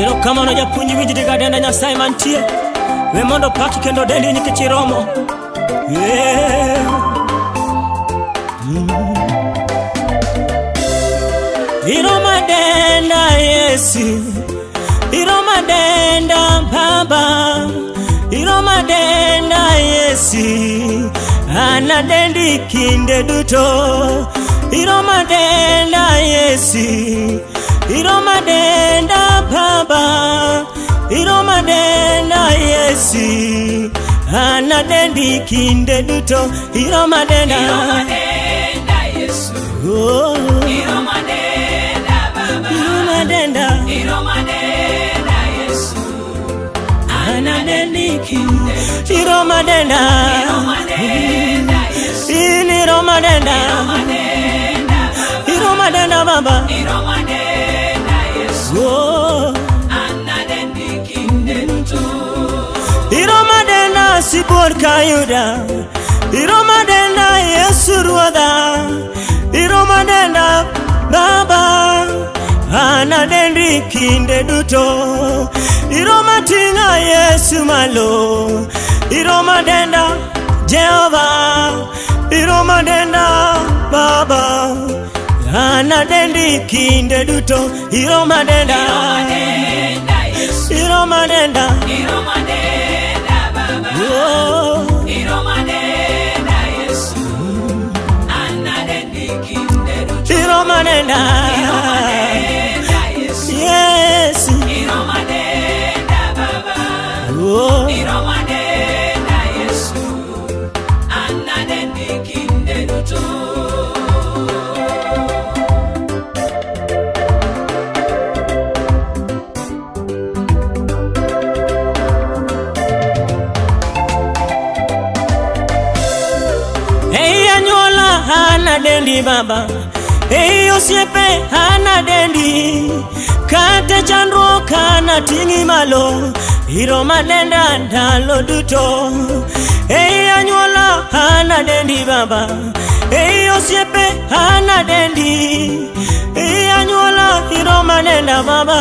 Ero kamano japuonj winj diga denda nyasaye mantie We mondo paki kendo dendi nikech iromo Iroma denda yesi Iroma denda baba Iroma denda yesi Ana dendi kinde duto Iroma denda yesi Iroma denda yesi iro madenda baba iro madenda yesi ana dendi kinde duto iro madenda iro madenda oh. iro madenda baba iro madenda morkayuda iromadenda yesurwada iromadenda baba anadendi kinde duto iromatinga yesu malo iromadenda jehova iromadenda baba anadendi kinde duto iromadenda iromadenda, iromadenda. iromadenda. iromadenda. Yes. Baba eiosiepe ana dendi kate chandruokana ting'i malo iro madenda ndalo duto ei anyuola ana dendi baba ei osiepe ana dendi ei anyuola iro madenda baba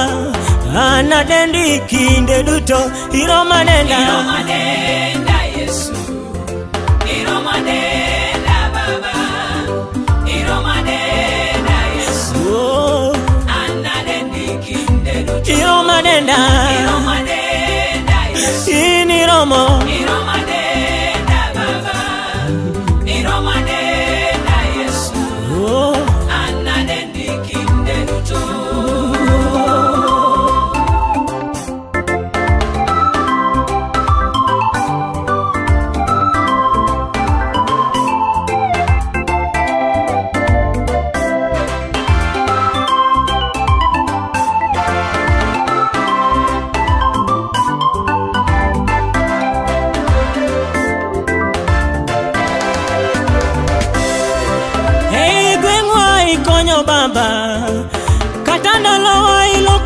ana dendi kinde duto iro madenda iro manenda, iniroma, iniroma.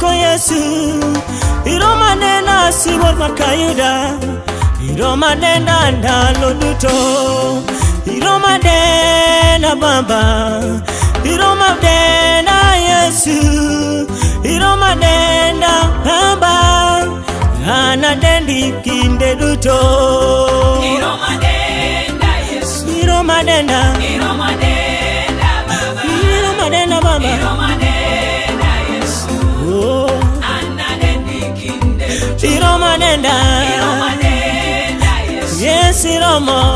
ko yesu iro manena siwor mar iroma iro ndalo duto iroma madena baba iro madena yesu iro madena baba dendi kinde duto iro madenda yesu iro madenda iro madenda baba iro madenda baba iro madenda Come on.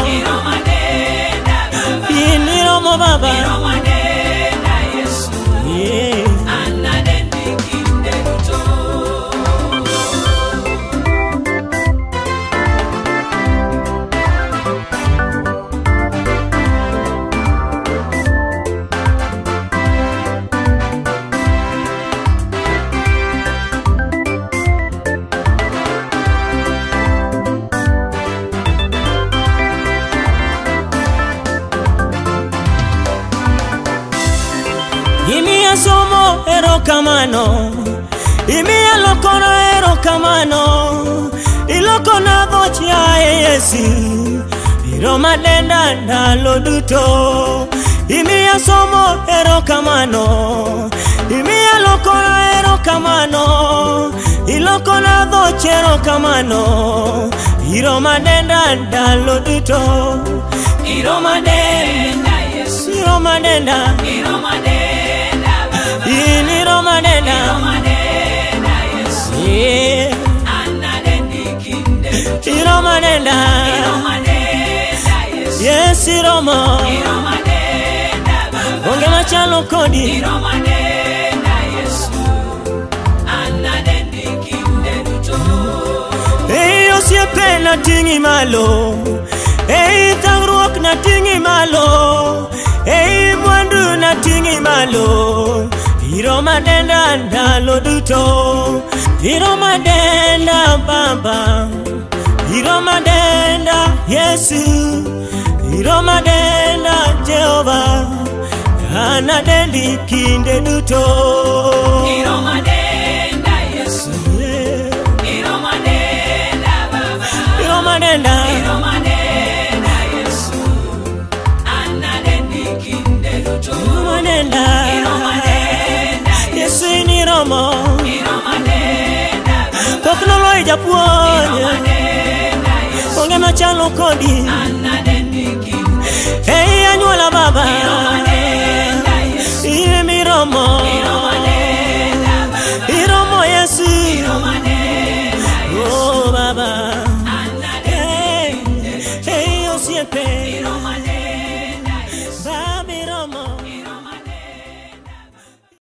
somo erokamano imiya lokono erokamano ilokona goch yae yesi biro madenda ndalo duto imiya somo erokamano imiya lokono erokamano ilokona goch erokamano biro madenda ndalo duto iro madenda yesu iro madenda iro madenda nenda yesi romo onge machalo kodi ei osiepena ting'i malo ei thagruok na ting'i malo ei mwandu na ting'i malo iro madenda ndalo duto iro madenda bamba iro madenda yesu iro madenda jehova ana dendi kinde duto Puonye. chalo kodi hey anyuola baba